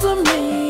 to me.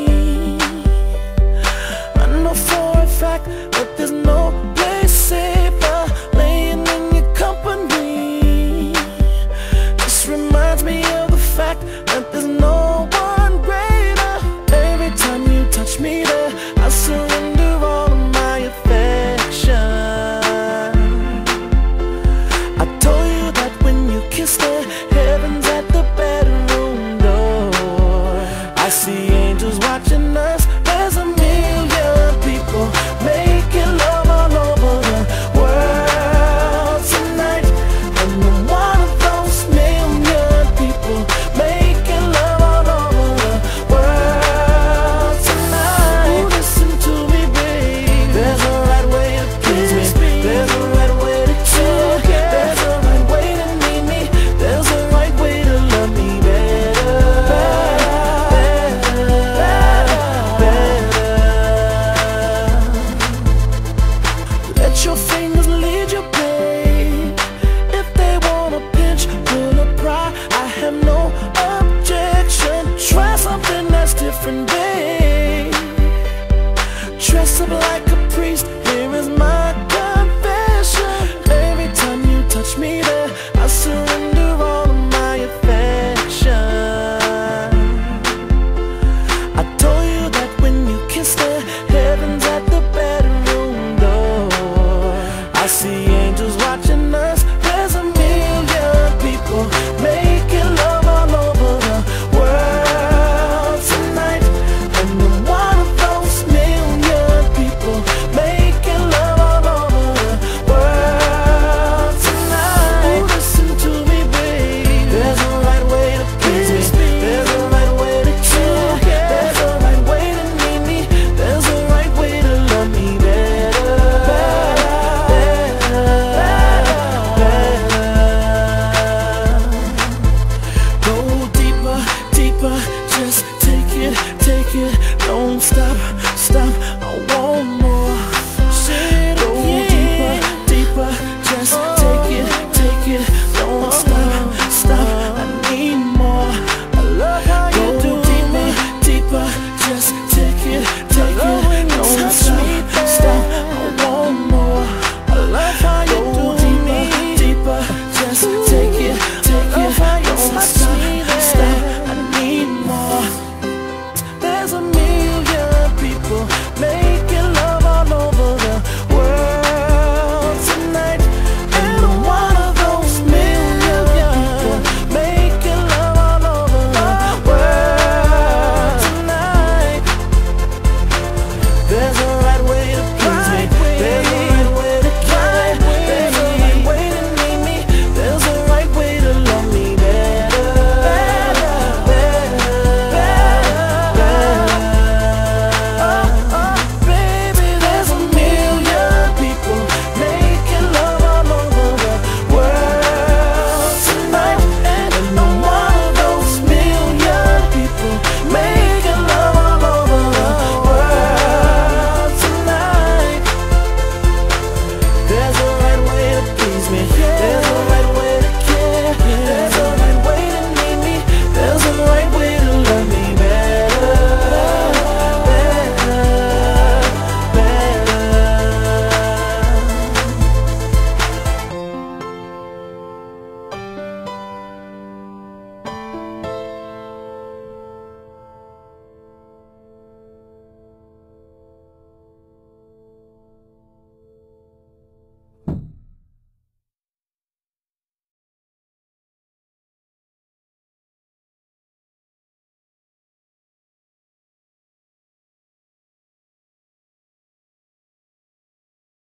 Dress up like